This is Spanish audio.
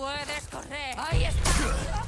puedes correr. Ahí está.